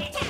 Ha